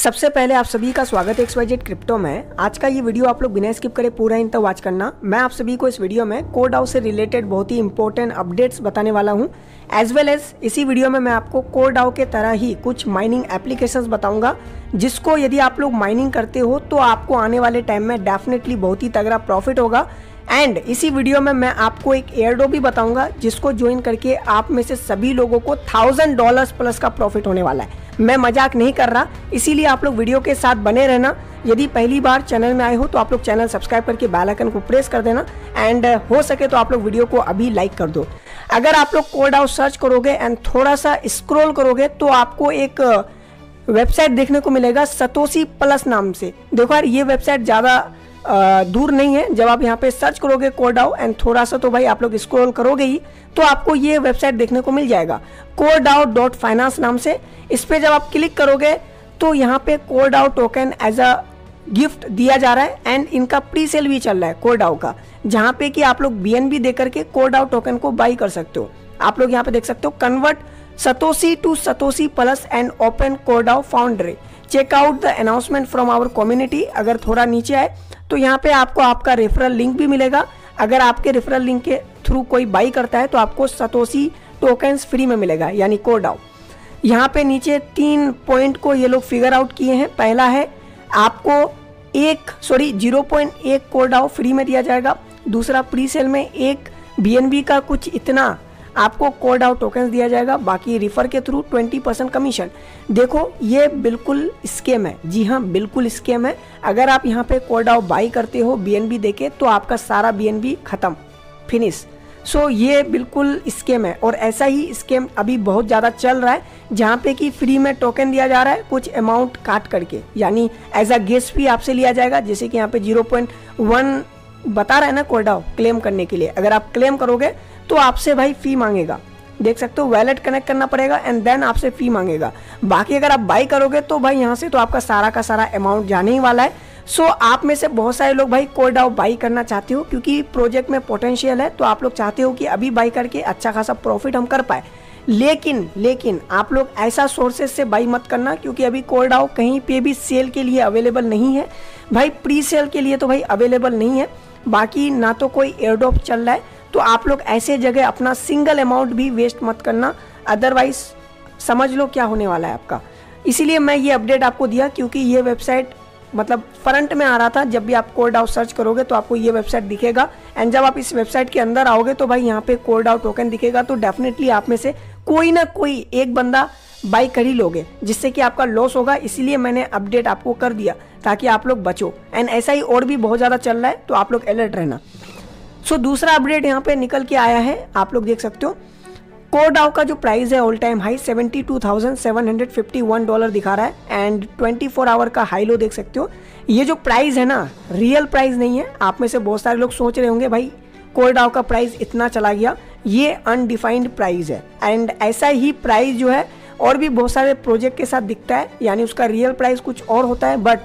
सबसे पहले आप सभी का स्वागत है एक्सवाइजेड क्रिप्टो में। आज का ये वीडियो आप लोग बिना स्किप करे पूरा इन तक वॉच करना। मैं आप सभी को इस वीडियो में कोड से रिलेटेड बहुत ही इंपॉर्टेंट अपडेट्स बताने वाला हूँ। एज वेल एज इसी वीडियो में मैं आपको कोड के तरह ही कुछ माइनिंग एप्लीकेशंस बताऊँगा, जिसको यदि आप लोग माइनिंग करते हो तो आपको आने वाले टाइम में डेफिनेटली बहुत ही तगड़ा प्रॉफिट होगा। एंड इसी वीडियो में मैं आपको एक एयरडो भी बताऊँगा, जिसको ज्वाइन करके आप में से सभी लोगों को थाउज़ेंड डॉलर्स प्लस का प्रॉफिट होने वाला है। मैं मज़ाक नहीं कर रहा, इसीलिए आप लोग वीडियो के साथ बने रहना। यदि पहली बार चैनल में आए हो तो आप लोग चैनल सब्सक्राइब करके बेल आइकन को प्रेस कर देना, एंड हो सके तो आप लोग वीडियो को अभी लाइक कर दो। अगर आप लोग कोड आउट सर्च करोगे एंड थोड़ा सा स्क्रोल करोगे तो आपको एक वेबसाइट देखने को मिलेगा सतोसी प्लस नाम से। देखो यार, ये वेबसाइट ज़्यादा दूर नहीं है। जब आप यहाँ पे सर्च करोगे कोडाओ एंड थोड़ा सा तो भाई आप लोग स्क्रॉल करोगे ही तो आपको ये वेबसाइट देखने को मिल जाएगा। कोडाओ डॉट फाइनेंस नाम से। इस पर जब आप क्लिक करोगे तो यहाँ पे Core DAO token as a gift दिया जा रहा है एंड इनका प्री सेल भी चल रहा है कोडाओ का। जहाँ पे कि आप लोग बी एन बी दे करके कोडाओ टोकन को बाई कर सकते हो। आप लोग यहाँ पे देख सकते हो convert satoshi to satoshi plus and open Core DAO foundry check out the announcement from our community अगर थोड़ा नीचे आए तो यहाँ पे आपको आपका रेफरल लिंक भी मिलेगा। अगर आपके रेफरल लिंक के थ्रू कोई बाई करता है तो आपको सतोसी टोकन्स फ्री में मिलेगा, यानी कोड आउट यहाँ पे नीचे तीन पॉइंट को ये लोग फिगर आउट किए हैं। पहला है, आपको एक सॉरी ज़ीरो पॉइंट एक आउट फ्री में दिया जाएगा। दूसरा प्री सेल में एक बीएनबी का कुछ इतना आपको कोड आउट टोकन दिया जाएगा बाकी रिफर के थ्रू 20 परसेंट कमीशन देखो ये बिल्कुल स्केम है। जी हाँ बिल्कुल स्केम है। अगर आप यहाँ पे कोड आउट बाई करते हो बीएनबी देके तो आपका सारा बीएनबी खत्म फिनिश सो so, ये बिल्कुल स्केम है। और ऐसा ही स्केम अभी बहुत ज़्यादा चल रहा है जहाँ पे कि फ्री में टोकन दिया जा रहा है कुछ अमाउंट काट करके। यानी एज अ गेस्ट फ़ी आपसे लिया जाएगा जैसे कि यहाँ पे ज़ीरो पॉइंट वन बता रहा है ना कोडाओ क्लेम करने के लिए। अगर आप क्लेम करोगे तो आपसे भाई फ़ी मांगेगा। देख सकते हो वैलेट कनेक्ट करना पड़ेगा एंड देन आपसे फ़ी मांगेगा। बाकी अगर आप बाई करोगे तो भाई यहाँ से तो आपका सारा का सारा अमाउंट जाने ही वाला है। सो so, आप में से बहुत सारे लोग भाई कोड आउट बाई करना चाहते हो क्योंकि प्रोजेक्ट में पोटेंशियल है तो आप लोग चाहते हो कि अभी बाई करके अच्छा खासा प्रॉफिट हम कर पाए। लेकिन लेकिन आप लोग ऐसा सोर्सेज से बाई मत करना क्योंकि अभी आउट कहीं पे भी सेल के लिए अवेलेबल नहीं है। भाई प्री सेल के लिए तो भाई अवेलेबल नहीं है। बाकी ना तो कोई एयरड्रॉप चल रहा है तो आप लोग ऐसे जगह अपना सिंगल अमाउंट भी वेस्ट मत करना। अदरवाइज़ समझ लो क्या होने वाला है आपका। इसीलिए मैं ये अपडेट आपको दिया क्योंकि ये वेबसाइट मतलब फ्रंट में आ रहा था। जब भी आप कोड आउट सर्च करोगे तो आपको ये वेबसाइट दिखेगा। एंड जब आप इस वेबसाइट के अंदर आओगे तो भाई यहाँ पे कोड आउट टोकन दिखेगा। तो डेफिनेटली आप में से कोई ना कोई एक बंदा बाई कर ही लोगे, जिससे कि आपका लॉस होगा। इसीलिए मैंने अपडेट आपको कर दिया ताकि आप लोग बचो। एंड ऐसा ही और भी बहुत ज़्यादा चल रहा है तो आप लोग अलर्ट रहना। सो so, दूसरा अपडेट यहाँ पे निकल के आया है आप लोग देख सकते हो। कोडाउ का जो प्राइस है ऑल टाइम हाई 72,751 डॉलर दिखा रहा है एंड 24 आवर का हाई लो देख सकते हो। ये जो प्राइस है ना रियल प्राइस नहीं है। आप में से बहुत सारे लोग सोच रहे होंगे भाई कोडाउ का प्राइस इतना चला गया ये अनडिफाइंड प्राइस है। एंड ऐसा ही प्राइस जो है और भी बहुत सारे प्रोजेक्ट के साथ दिखता है यानी उसका रियल प्राइस कुछ और होता है बट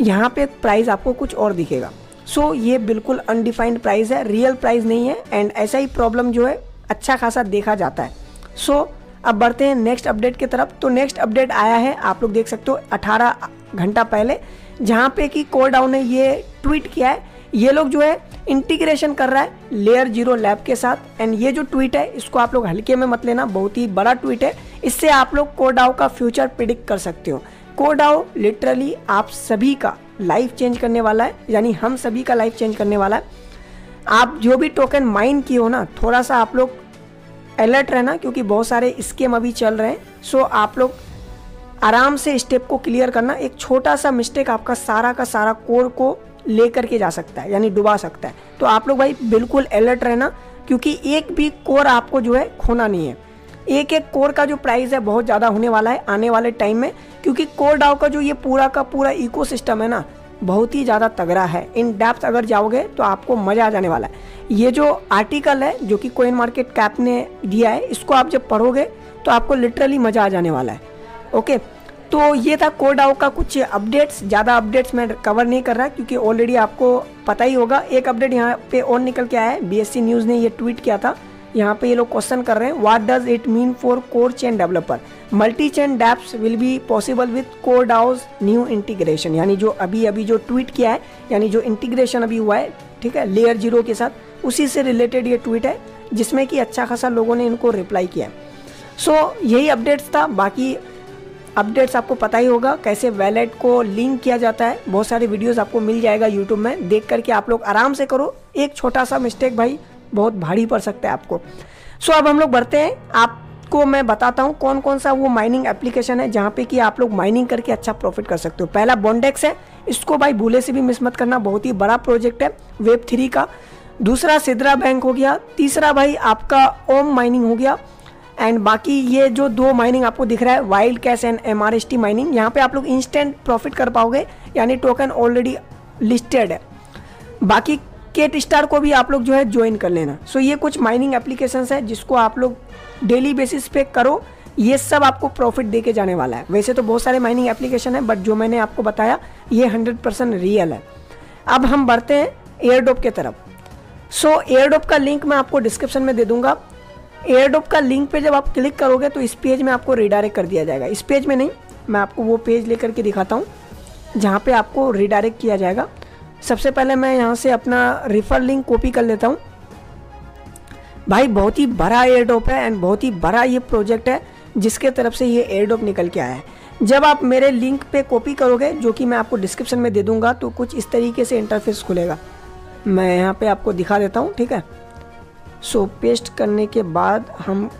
यहाँ पे प्राइस आपको कुछ और दिखेगा। सो so, ये बिल्कुल अनडिफाइंड प्राइस है रियल प्राइस नहीं है एंड ऐसा ही प्रॉब्लम जो है अच्छा खासा देखा जाता है। सो so, अब बढ़ते हैं नेक्स्ट अपडेट की तरफ़। तो नेक्स्ट अपडेट आया है आप लोग देख सकते हो 18 घंटा पहले जहाँ पे कि कोडाउन ने ये ट्वीट किया है। ये लोग जो है इंटीग्रेशन कर रहा है लेयर ज़ीरो लैब के साथ। एंड ये जो ट्वीट है इसको आप लोग हल्के में मत लेना बहुत ही बड़ा ट्वीट है। इससे आप लोग कोडाओ का फ्यूचर प्रिडिक्ट कर सकते हो। कोडाओ लिटरली आप सभी का लाइफ चेंज करने वाला है, यानी हम सभी का लाइफ चेंज करने वाला है। आप जो भी टोकन माइन किए हो ना, थोड़ा सा आप लोग अलर्ट रहना, क्योंकि बहुत सारे स्केम अभी चल रहे हैं। सो आप लोग आराम से स्टेप को क्लियर करना, एक छोटा सा मिस्टेक आपका सारा का सारा कोर को लेकर के जा सकता है, यानी डुबा सकता है। तो आप लोग भाई बिल्कुल अलर्ट रहना, क्योंकि एक भी कोर आपको जो है खोना नहीं है। एक एक कोर का जो प्राइस है बहुत ज़्यादा होने वाला है आने वाले टाइम में, क्योंकि कोर डाउ का जो ये पूरा का पूरा इकोसिस्टम है ना बहुत ही ज़्यादा तगड़ा है। इन डेप्थ अगर जाओगे तो आपको मज़ा आ जाने वाला है। ये जो आर्टिकल है, जो कि कोइन मार्केट कैप ने दिया है, इसको आप जब पढ़ोगे तो आपको लिटरली मज़ा आ जाने वाला है। ओके तो ये था कोडाओ का कुछ अपडेट्स ज़्यादा अपडेट्स मैं कवर नहीं कर रहा, क्योंकि ऑलरेडी आपको पता ही होगा। एक अपडेट यहाँ पे और निकल के आया है। बीएससी न्यूज़ ने ये ट्वीट किया था। यहाँ पे ये लोग क्वेश्चन कर रहे हैं what does it mean for Core chain developer multi chain dapps will be possible with Core DAO's new integration यानी जो अभी अभी जो ट्वीट किया है यानी जो इंटीग्रेशन अभी हुआ है ठीक है लेयर ज़ीरो के साथ उसी से रिलेटेड ये ट्वीट है जिसमें कि अच्छा खासा लोगों ने इनको रिप्लाई किया है। सो so, यही अपडेट्स था बाकी अपडेट्स आपको पता ही होगा कैसे वैलेट को लिंक किया जाता है। बहुत सारे वीडियोस आपको मिल जाएगा यूट्यूब में देख करके आप लोग आराम से करो। एक छोटा सा मिस्टेक भाई बहुत भारी पड़ सकता है आपको। सो अब हम लोग बढ़ते हैं। आपको मैं बताता हूँ कौन कौन सा वो माइनिंग एप्लीकेशन है जहाँ पे कि आप लोग माइनिंग करके अच्छा प्रॉफिट कर सकते हो। पहला बॉन्डेक्स है। इसको भाई भूले से भी मिस मत करना, बहुत ही बड़ा प्रोजेक्ट है वेब थ्री का। दूसरा सिद्रा बैंक हो गया। तीसरा भाई आपका ओम माइनिंग हो गया। एंड बाकी ये जो दो माइनिंग आपको दिख रहा है wild cash and M R S T mining यहाँ पे आप लोग इंस्टेंट प्रॉफिट कर पाओगे। यानी टोकन ऑलरेडी लिस्टेड है। बाकी केट स्टार को भी आप लोग जो है ज्वाइन कर लेना। सो so, ये कुछ माइनिंग एप्लीकेशन है जिसको आप लोग डेली बेसिस पे करो। ये सब आपको प्रॉफिट दे के जाने वाला है। वैसे तो बहुत सारे माइनिंग एप्लीकेशन है बट जो मैंने आपको बताया ये हंड्रेड परसेंट रियल है। अब हम बढ़ते हैं एयरडोप के तरफ़। सो so, एयरडोप का लिंक मैं आपको डिस्क्रिप्शन में दे दूँगा। एयरडोप का लिंक पे जब आप क्लिक करोगे तो इस पेज में आपको रिडायरेक्ट कर दिया जाएगा। इस पेज में नहीं मैं आपको वो पेज लेकर के दिखाता हूँ जहाँ पे आपको रिडायरेक्ट किया जाएगा। सबसे पहले मैं यहाँ से अपना रिफर लिंक कॉपी कर लेता हूँ। भाई, बहुत ही बड़ा एयर एयरडोप है एंड बहुत ही बड़ा ये प्रोजेक्ट है जिसके तरफ़ से ये एयरडोप निकल के आया है। जब आप मेरे लिंक पे कॉपी करोगे, जो कि मैं आपको डिस्क्रिप्शन में दे दूँगा तो कुछ इस तरीके से इंटरफेस खुलेगा। मैं यहाँ पे आपको दिखा देता हूँ, ठीक है? सो पेस्ट करने के बाद हम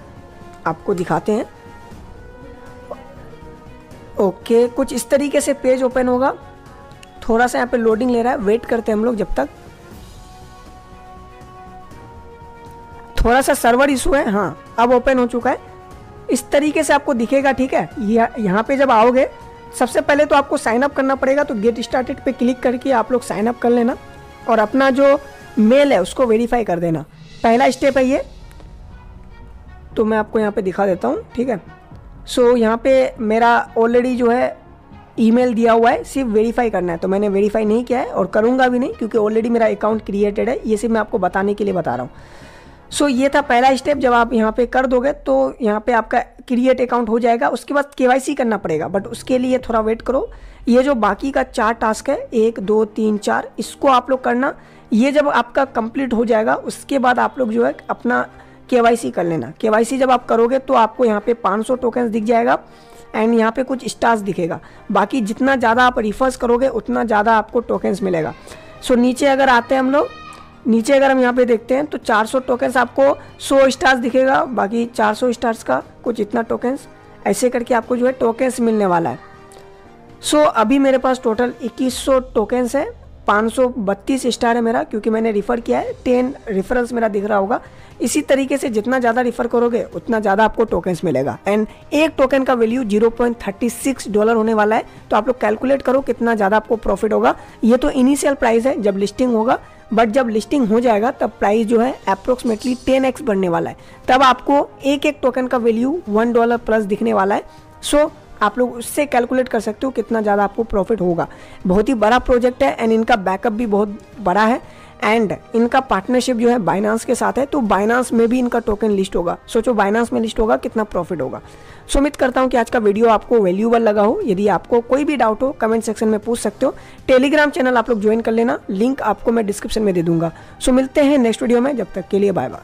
आपको दिखाते हैं। ओके कुछ इस तरीके से पेज ओपन होगा। थोड़ा सा यहाँ पे लोडिंग ले रहा है। वेट करते हैं हम लोग जब तक। थोड़ा सा सर्वर इशू है। हाँ अब ओपन हो चुका है। इस तरीके से आपको दिखेगा ठीक है? यहाँ पे जब आओगे सबसे पहले तो आपको साइन अप करना पड़ेगा तो गेट स्टार्टेड पे क्लिक करके आप लोग साइन अप कर लेना और अपना जो मेल है उसको वेरीफाई कर देना। पहला स्टेप है ये। तो मैं आपको यहाँ पे दिखा देता हूँ ठीक है? सो so, यहाँ पे मेरा ऑलरेडी जो है ईमेल दिया हुआ है सिर्फ़ वेरीफाई करना है। तो मैंने वेरीफाई नहीं किया है और करूँगा भी नहीं क्योंकि ऑलरेडी मेरा अकाउंट क्रिएटेड है। ये सिर्फ़ मैं आपको बताने के लिए बता रहा हूँ। सो so, ये था पहला स्टेप जब आप यहाँ पे कर दोगे तो यहाँ पे आपका क्रिएट अकाउंट हो जाएगा। उसके बाद के करना पड़ेगा बट उसके लिए थोड़ा वेट करो। ये जो बाकी का चार टास्क है एक दो तीन चार इसको आप लोग करना। ये जब आपका कंप्लीट हो जाएगा उसके बाद आप लोग जो है अपना के कर लेना। के जब आप करोगे तो आपको यहाँ पे 500 टोकन्स दिख जाएगा। एंड यहाँ पे कुछ स्टार्स दिखेगा। बाकी जितना ज़्यादा आप रिफर्स करोगे उतना ज़्यादा आपको टोकन्स मिलेगा। सो so, नीचे अगर आते हैं हम लोग नीचे अगर हम यहाँ पे देखते हैं तो 400 टोकन्स आपको 100 स्टार्स दिखेगा। बाकी 400 स्टार्स का कुछ इतना टोकन्स ऐसे करके आपको जो है टोकन्स मिलने वाला है। सो so, अभी मेरे पास टोटल 2100 टोकन्स है। 532 स्टार है मेरा क्योंकि मैंने रिफ़र किया है। 10 रेफरेंस मेरा दिख रहा होगा। इसी तरीके से जितना ज़्यादा रिफ़र करोगे उतना ज़्यादा आपको टोकन्स मिलेगा। एंड एक टोकन का वैल्यू 0.36 डॉलर होने वाला है। तो आप लोग कैलकुलेट करो कितना ज़्यादा आपको प्रॉफिट होगा। ये तो इनिशियल प्राइस है जब लिस्टिंग होगा। बट जब लिस्टिंग हो जाएगा तब प्राइस जो है अप्रोक्सीमेटली टेन एक्स बढ़ने वाला है। तब आपको एक एक टोकन का वैल्यू वन डॉलर प्लस दिखने वाला है। सो so, आप लोग उससे कैलकुलेट कर सकते हो कितना ज़्यादा आपको प्रॉफिट होगा। बहुत ही बड़ा प्रोजेक्ट है एंड इनका बैकअप भी बहुत बड़ा है एंड इनका पार्टनरशिप जो है बाइनांस के साथ है तो बाइनांस में भी इनका टोकन लिस्ट होगा। सोचो बाइनांस में लिस्ट होगा, कितना प्रॉफिट होगा। सो उम्मीद करता हूँ कि आज का वीडियो आपको वैल्यूबल लगा हो। यदि आपको कोई भी डाउट हो कमेंट सेक्शन में पूछ सकते हो। टेलीग्राम चैनल आप लोग ज्वाइन कर लेना। लिंक आपको मैं डिस्क्रिप्शन में दे दूँगा। सो मिलते हैं नेक्स्ट वीडियो में। जब तक के लिए बाय बाय